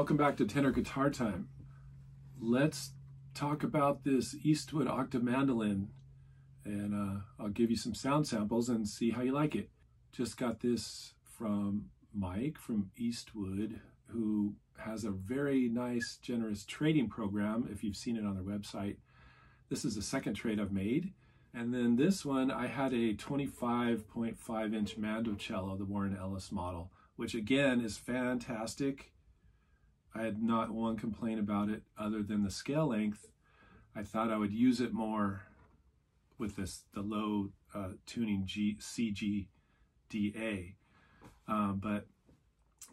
Welcome back to Tenor Guitar Time. Let's talk about this Eastwood octave mandolin and uh, I'll give you some sound samples and see how you like it. Just got this from Mike from Eastwood who has a very nice generous trading program if you've seen it on their website. This is the second trade I've made. And then this one, I had a 25.5 inch Mandocello, the Warren Ellis model, which again is fantastic. I had not one complaint about it other than the scale length. I thought I would use it more with this the low uh, tuning G, CGDA. Um, but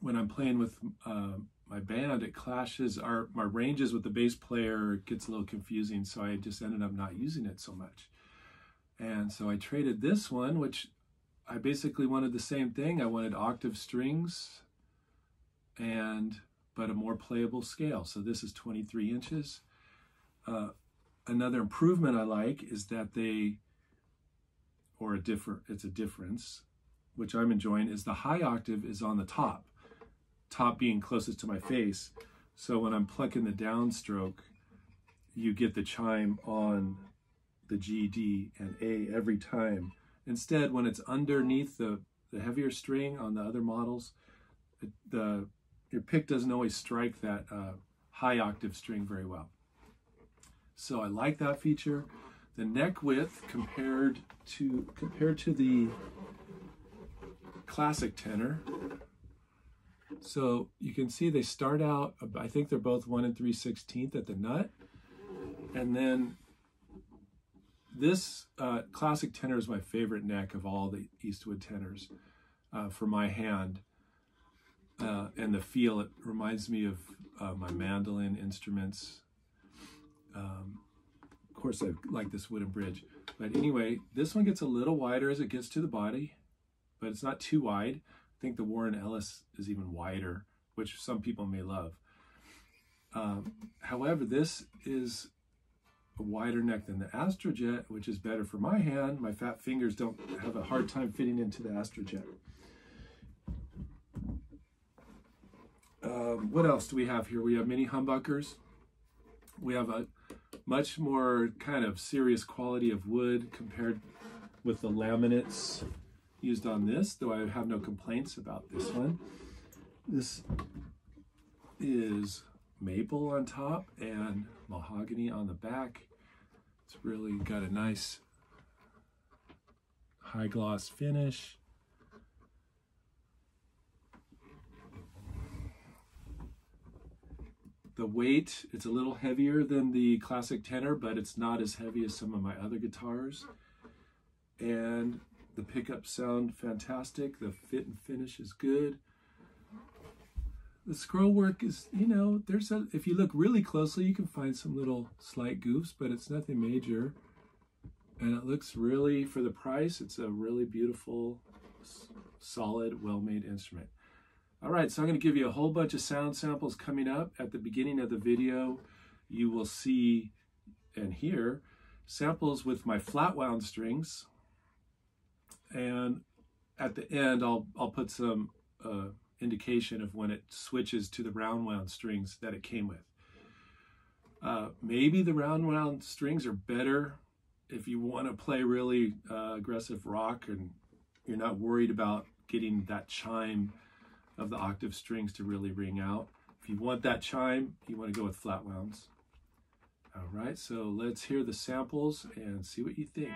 when I'm playing with uh, my band, it clashes. Our my ranges with the bass player gets a little confusing, so I just ended up not using it so much. And so I traded this one, which I basically wanted the same thing. I wanted octave strings and but a more playable scale. So this is 23 inches. Uh, another improvement I like is that they, or a different, it's a difference, which I'm enjoying, is the high octave is on the top, top being closest to my face. So when I'm plucking the downstroke, you get the chime on the G, D, and A every time. Instead, when it's underneath the, the heavier string on the other models, the your pick doesn't always strike that uh, high octave string very well. So I like that feature. The neck width compared to compared to the classic tenor. So you can see they start out, I think they're both 1 and 3 16th at the nut. And then this uh, classic tenor is my favorite neck of all the Eastwood tenors uh, for my hand uh, and the feel. It reminds me of uh, my mandolin instruments. Um, of course, I like this wooden bridge. But anyway, this one gets a little wider as it gets to the body, but it's not too wide. I think the Warren Ellis is even wider, which some people may love. Um, however, this is a wider neck than the Astrojet, which is better for my hand. My fat fingers don't have a hard time fitting into the Astrojet. Um, what else do we have here? We have mini humbuckers. We have a much more kind of serious quality of wood compared with the laminates used on this, though I have no complaints about this one. This is maple on top and mahogany on the back. It's really got a nice high gloss finish. The weight, it's a little heavier than the classic tenor, but it's not as heavy as some of my other guitars. And the pickups sound fantastic. The fit and finish is good. The scroll work is, you know, there's a, if you look really closely, you can find some little slight goofs, but it's nothing major. And it looks really, for the price, it's a really beautiful, solid, well-made instrument. All right, so I'm going to give you a whole bunch of sound samples coming up. At the beginning of the video, you will see and hear samples with my flat wound strings. And at the end, I'll, I'll put some uh, indication of when it switches to the round wound strings that it came with. Uh, maybe the round wound strings are better if you want to play really uh, aggressive rock and you're not worried about getting that chime of the octave strings to really ring out. If you want that chime, you want to go with flat wounds. All right, so let's hear the samples and see what you think.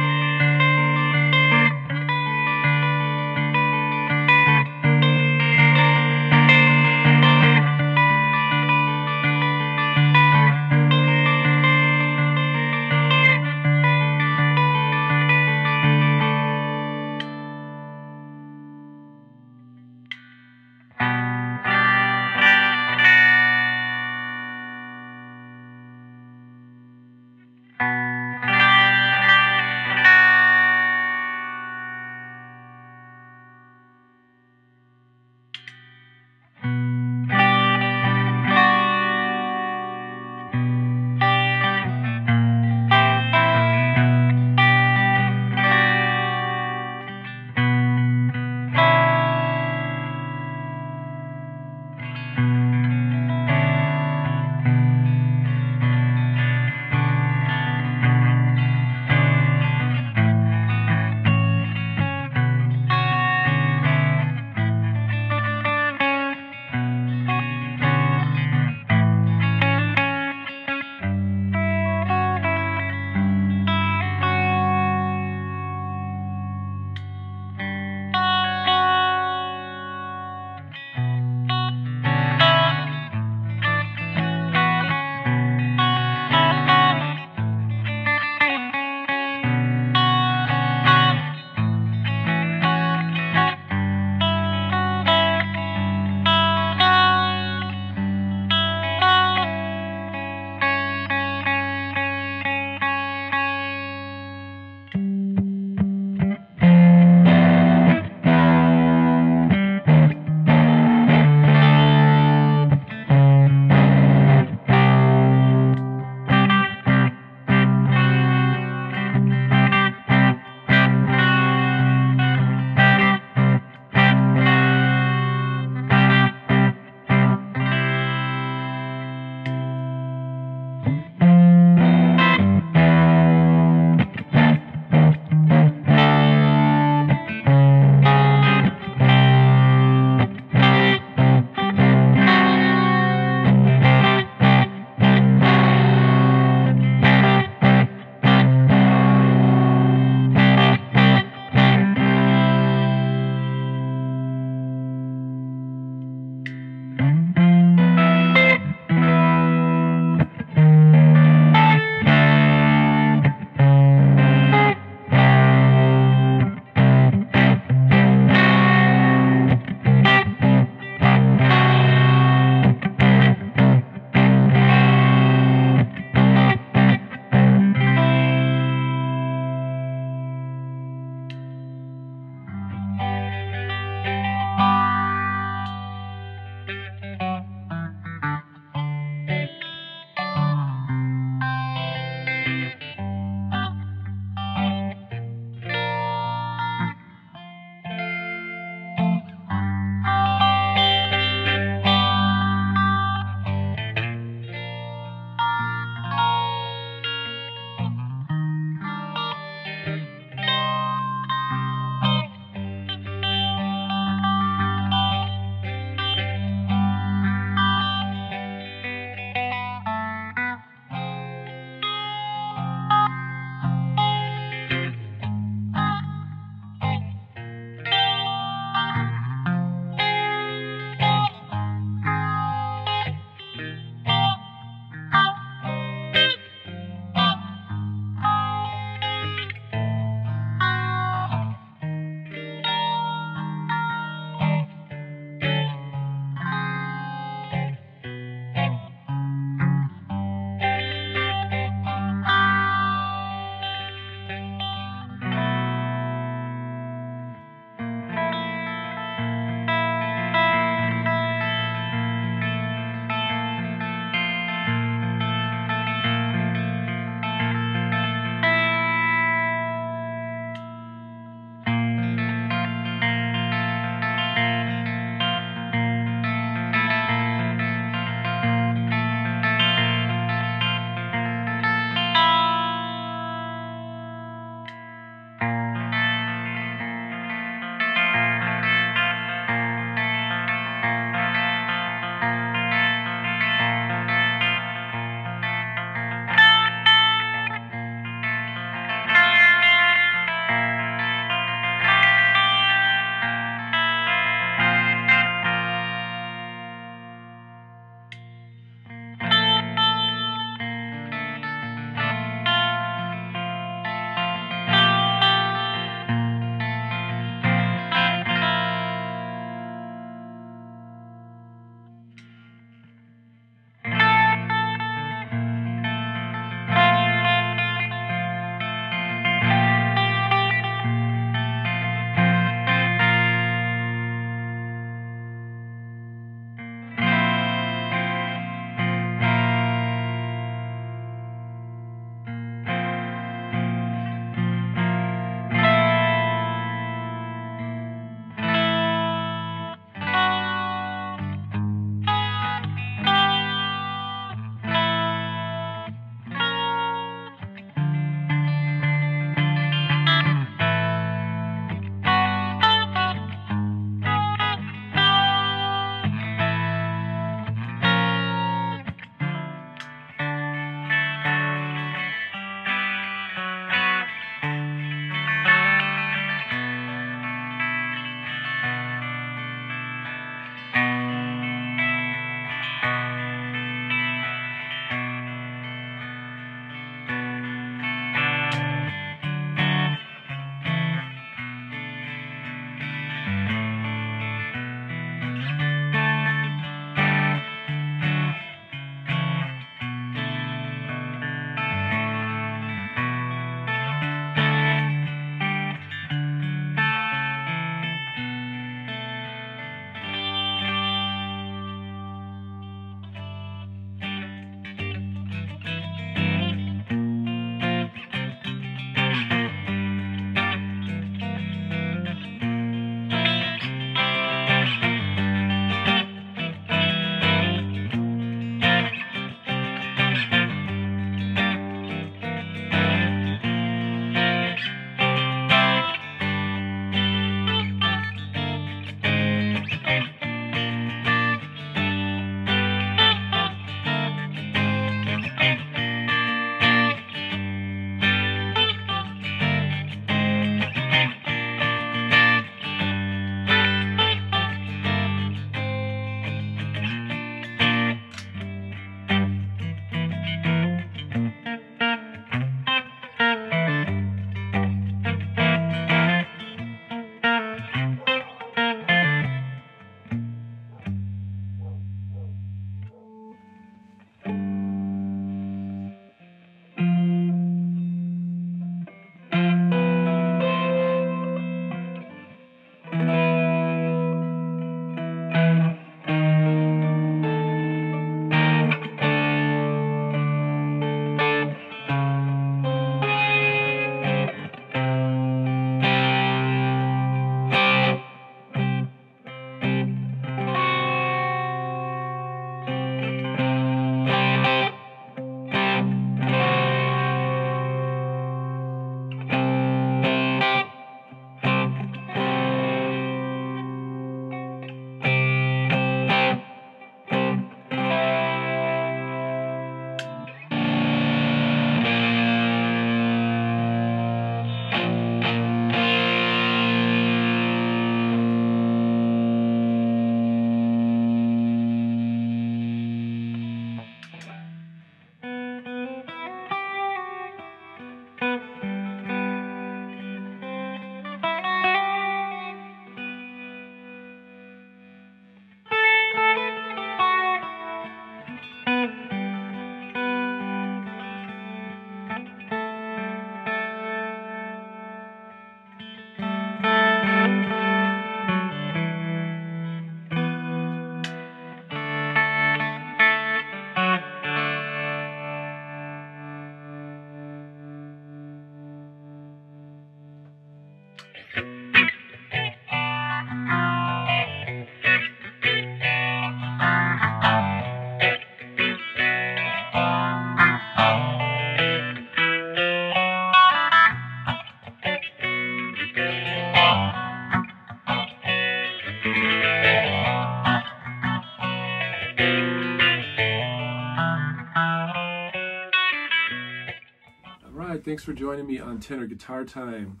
Thanks for joining me on Tenor Guitar Time.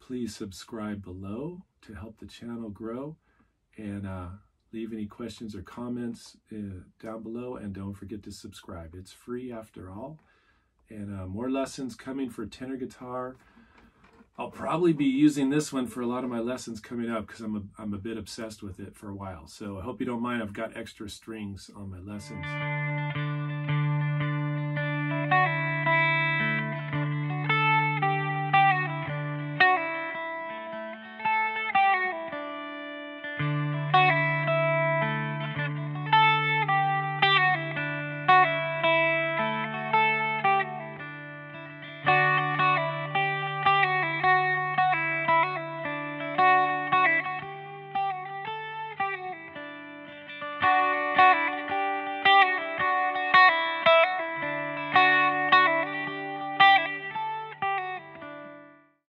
Please subscribe below to help the channel grow and uh, leave any questions or comments uh, down below. And don't forget to subscribe. It's free after all. And uh, more lessons coming for tenor guitar. I'll probably be using this one for a lot of my lessons coming up because I'm a, I'm a bit obsessed with it for a while. So I hope you don't mind. I've got extra strings on my lessons.